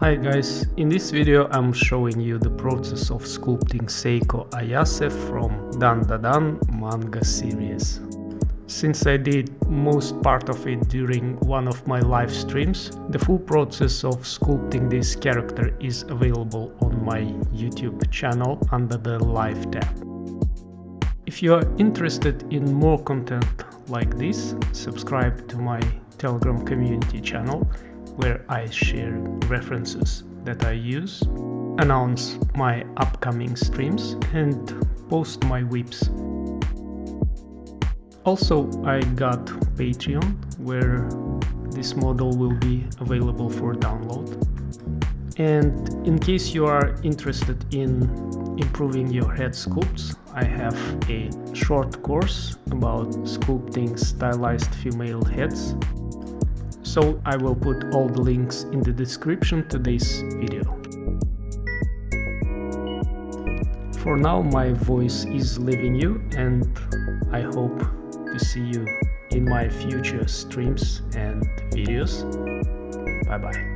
Hi guys, in this video I'm showing you the process of sculpting Seiko Ayase from Dandadan manga series. Since I did most part of it during one of my live streams, the full process of sculpting this character is available on my YouTube channel under the live tab. If you are interested in more content like this, subscribe to my Telegram community channel where I share references that I use, announce my upcoming streams, and post my WIPs. Also, I got Patreon where this model will be available for download. And in case you are interested in improving your head sculpts, I have a short course about sculpting stylized female heads so I will put all the links in the description to this video. For now my voice is leaving you and I hope to see you in my future streams and videos. Bye bye.